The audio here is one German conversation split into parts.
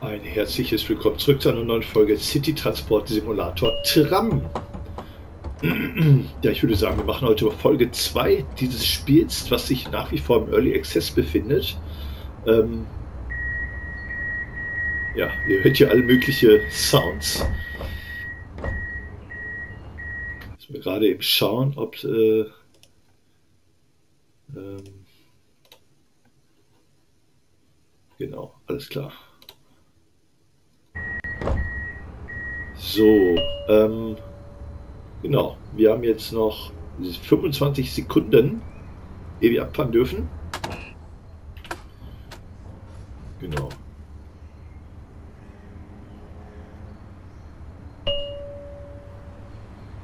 Ein herzliches Willkommen zurück zu einer neuen Folge City Transport Simulator Tram. Ja, ich würde sagen, wir machen heute Folge 2 dieses Spiels, was sich nach wie vor im Early Access befindet. Ähm ja, ihr hört hier alle möglichen Sounds. Müssen wir gerade eben schauen, ob... Äh, ähm, genau, alles klar. So, ähm, genau. Wir haben jetzt noch 25 Sekunden, ehe wir abfahren dürfen. Genau.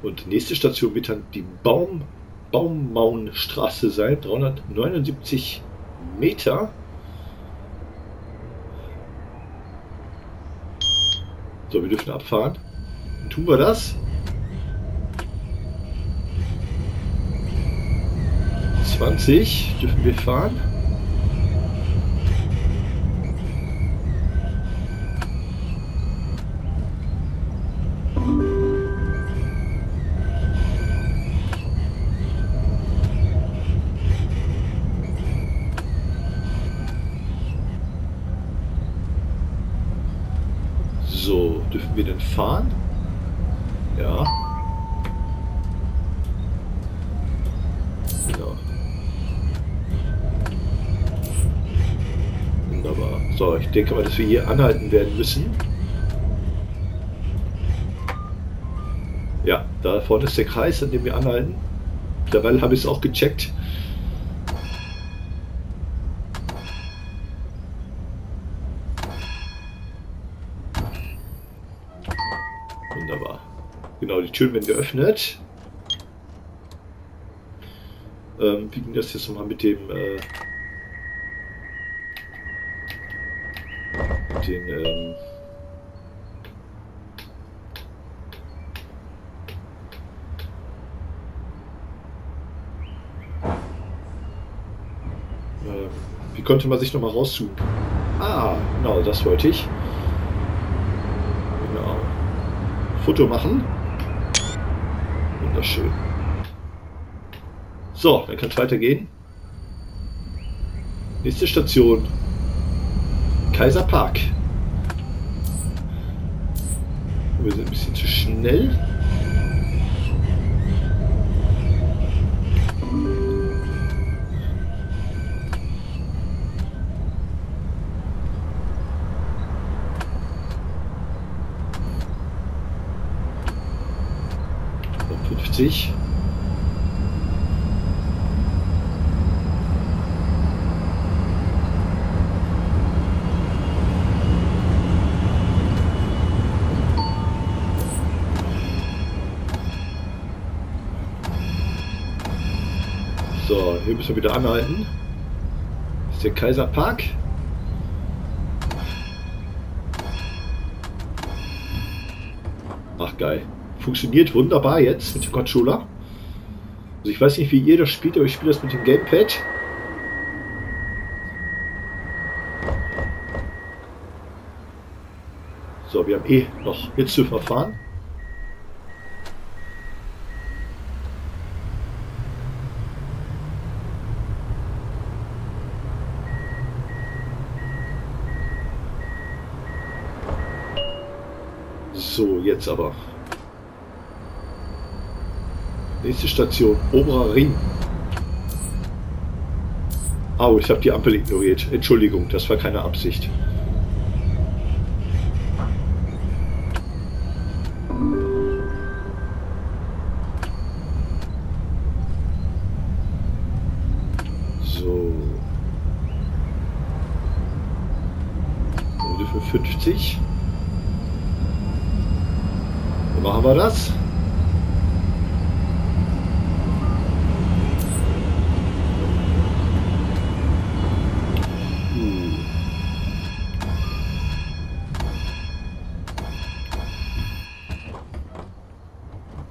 Und nächste Station wird dann die Baum, Baummaunstraße sein, 379 Meter. So, wir dürfen abfahren. Tun wir das? 20 dürfen wir fahren. Denke mal, dass wir hier anhalten werden müssen. Ja, da vorne ist der Kreis, an dem wir anhalten. Mittlerweile habe ich es auch gecheckt. Wunderbar. Genau, die Türen werden geöffnet. Ähm, wie ging das jetzt nochmal mit dem... Äh, den... Ähm, äh, wie konnte man sich nochmal rauszoomen? Ah, genau, das wollte ich. Genau. Foto machen. Wunderschön. So, dann kann es weitergehen. Nächste Station. Kaiserpark. Wir sind ein bisschen zu schnell. Und 50. So, hier müssen wir wieder anhalten. Das ist der Kaiserpark. Ach geil. Funktioniert wunderbar jetzt mit dem Controller. Also ich weiß nicht, wie ihr das spielt, aber ich spiele das mit dem Gamepad. So, wir haben eh noch zu verfahren. So, jetzt aber. Nächste Station, Oberer Ring. Au, ich habe die Ampel ignoriert. Entschuldigung, das war keine Absicht.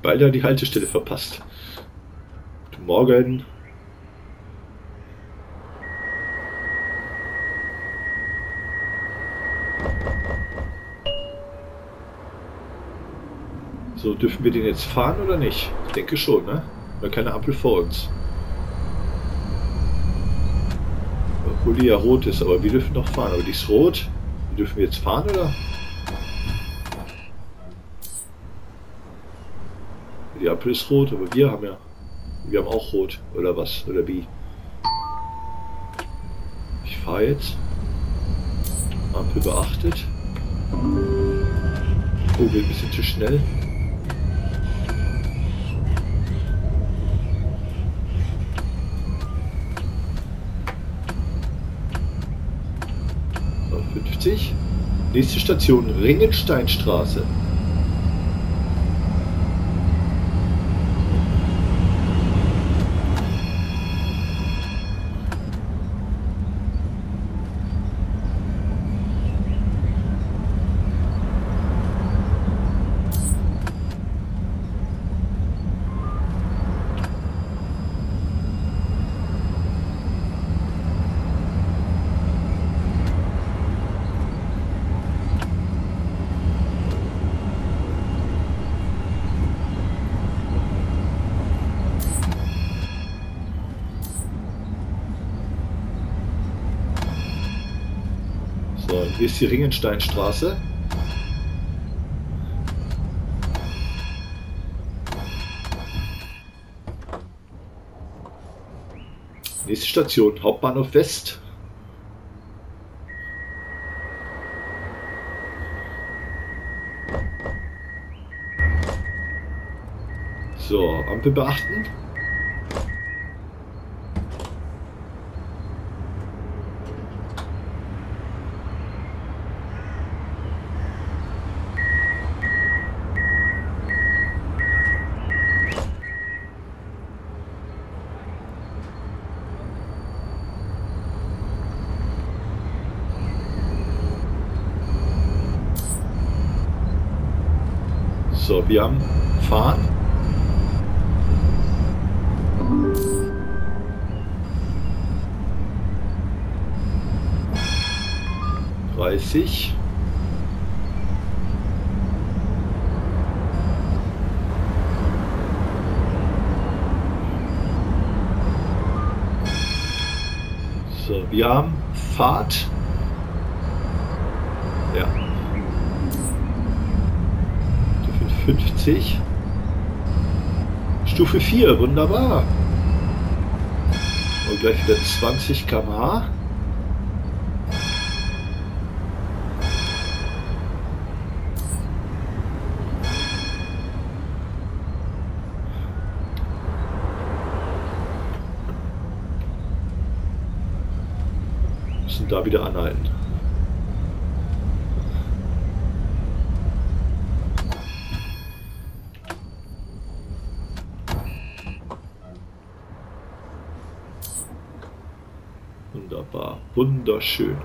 leider die Haltestelle verpasst. Guten Morgen. So, dürfen wir den jetzt fahren oder nicht? Ich denke schon, ne? Wir haben keine Ampel vor uns. Obwohl die ja rot ist, aber wir dürfen noch fahren. Aber die ist rot. Dürfen wir jetzt fahren oder? Die Ampel ist rot, aber wir haben ja... Wir haben auch rot. Oder was? Oder wie? Ich fahre jetzt. Ampel beachtet. Oh, wird ein bisschen zu schnell. 50. Nächste Station Ringensteinstraße. Hier ist die Ringensteinstraße. Nächste Station, Hauptbahnhof West. So, Ampel beachten. So, wir haben Fahren. Dreißig. So, wir haben Fahrt. Ja. 50. Stufe 4, wunderbar. Und gleich wieder 20 km/h. Müssen da wieder anhalten. Wunderbar, wunderschön.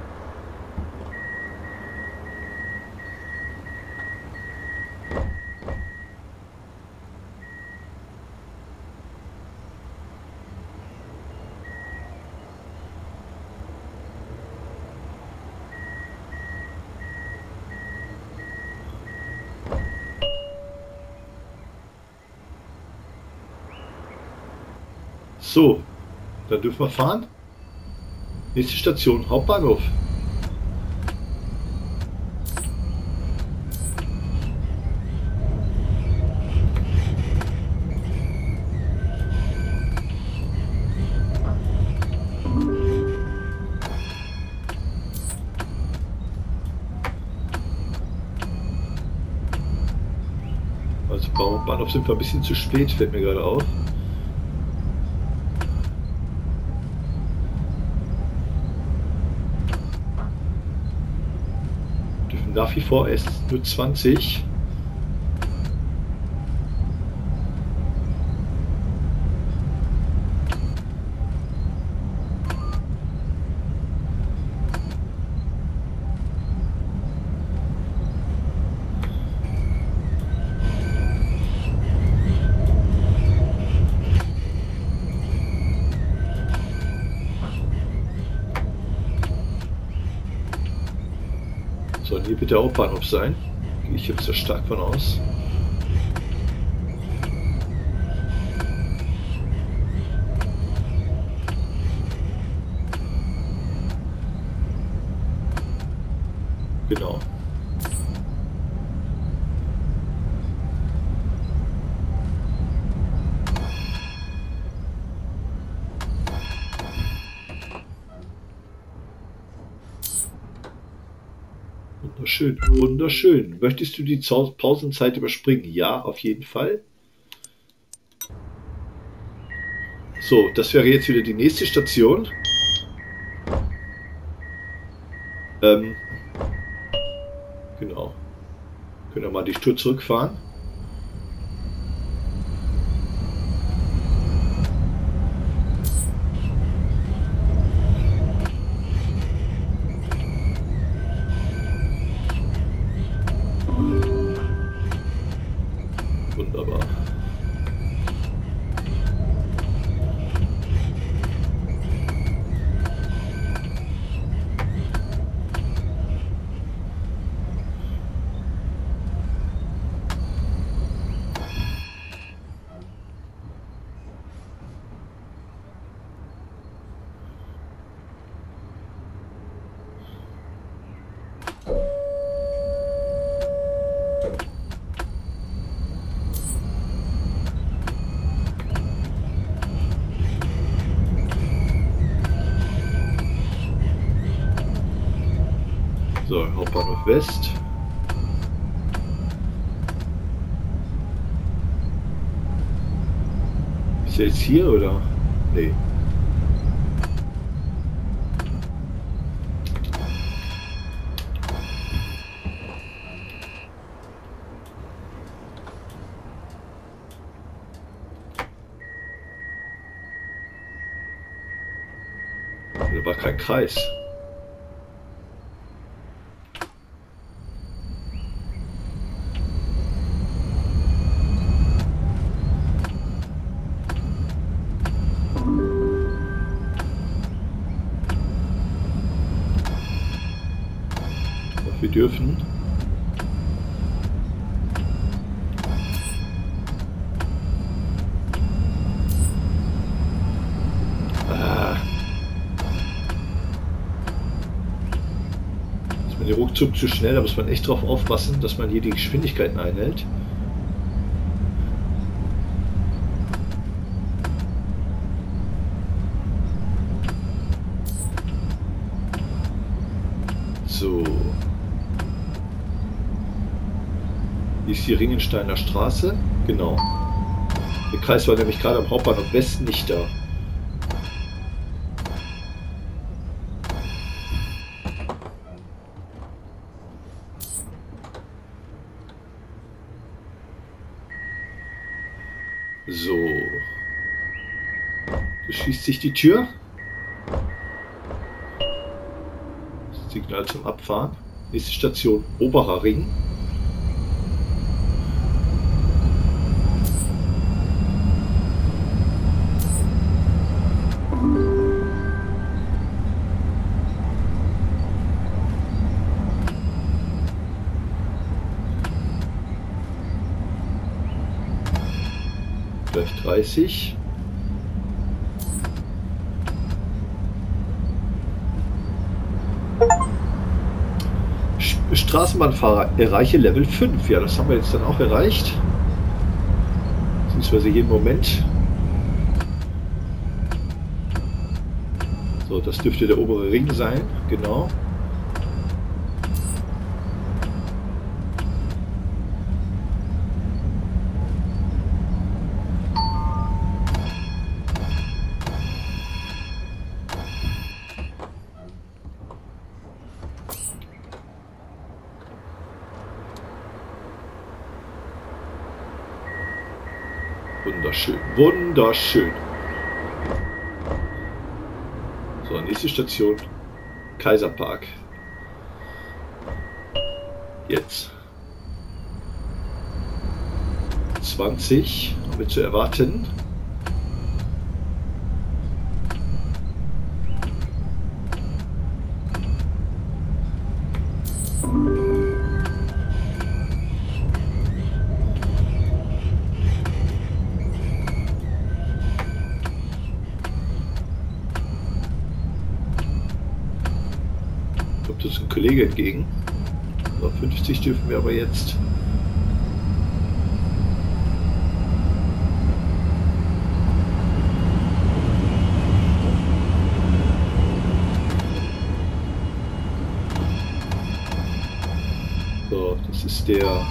So, dann dürfen wir fahren. Nächste Station, Hauptbahnhof. Also Bahnhof sind wir ein bisschen zu spät, fällt mir gerade auf. Nach wie vor erst nur 20. Soll hier bitte auch Bahnhof sein? Gehe ich jetzt so stark von aus. Genau. Wunderschön, wunderschön. Möchtest du die Pausenzeit überspringen? Ja, auf jeden Fall. So, das wäre jetzt wieder die nächste Station. Ähm, genau. Können wir mal die Tour zurückfahren. So, Hauptbahnhof West. Ist er jetzt hier oder? Nee. Da war kein Kreis. Dürfen. Ah. Ist hier ruckzuck zu schnell, da muss man echt drauf aufpassen, dass man hier die Geschwindigkeiten einhält. So. Hier ist die Ringensteiner Straße. Genau. Der Kreis war nämlich gerade am Hauptbahnhof Westen nicht da. So. Da schließt sich die Tür. Signal zum Abfahren. Nächste Station Oberer Ring. 30. Straßenbahnfahrer erreiche Level 5. Ja, das haben wir jetzt dann auch erreicht. Beziehungsweise jeden Moment. So, das dürfte der obere Ring sein. Genau. Wunderschön, wunderschön. So, nächste Station. Kaiserpark. Jetzt. 20 haben wir zu erwarten. Kollege entgegen. So, 50 dürfen wir aber jetzt. So, das ist der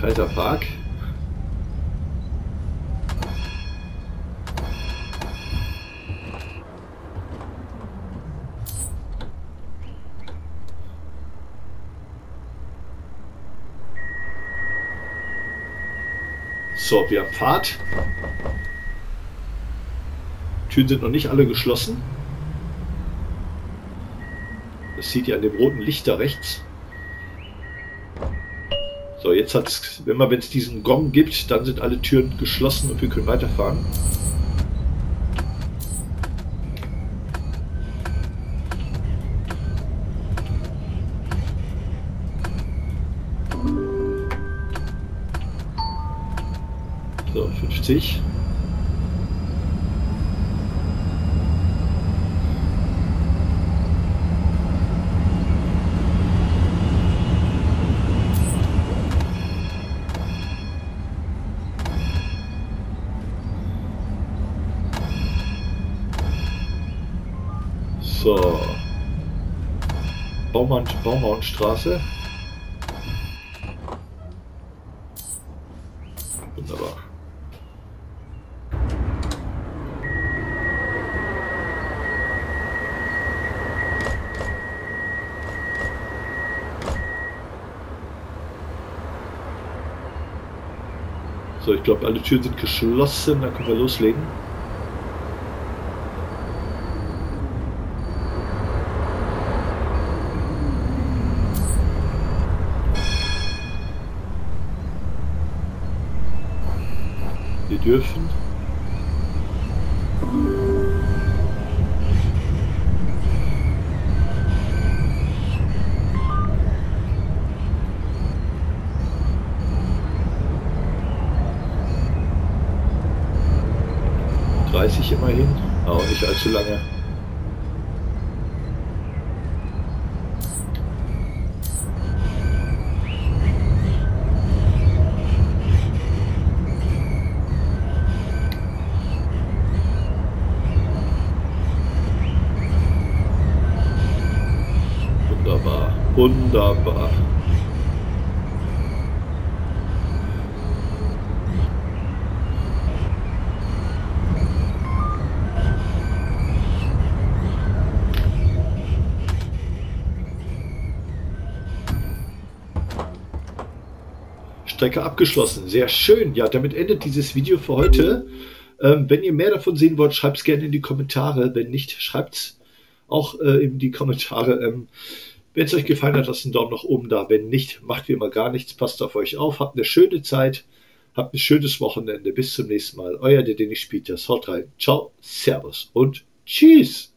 Kaiserpark. So, wir haben Fahrt. Türen sind noch nicht alle geschlossen. Das sieht ihr an dem roten Licht da rechts. So, jetzt hat es, wenn man, wenn es diesen Gong gibt, dann sind alle Türen geschlossen und wir können weiterfahren. 50. So. Baumann, Baumannstraße. Wunderbar. So, ich glaube, alle Türen sind geschlossen. Dann können wir loslegen. Wir dürfen. Dreißig immerhin, aber auch nicht allzu lange. Wunderbar, wunderbar. Strecke abgeschlossen. Sehr schön. Ja, damit endet dieses Video für heute. Ähm, wenn ihr mehr davon sehen wollt, schreibt es gerne in die Kommentare. Wenn nicht, schreibt es auch äh, in die Kommentare. Ähm, wenn es euch gefallen hat, lasst einen Daumen nach oben da. Wenn nicht, macht wie immer gar nichts. Passt auf euch auf. Habt eine schöne Zeit. Habt ein schönes Wochenende. Bis zum nächsten Mal. Euer der Dennis Spieters. Haut rein. Ciao, Servus und Tschüss.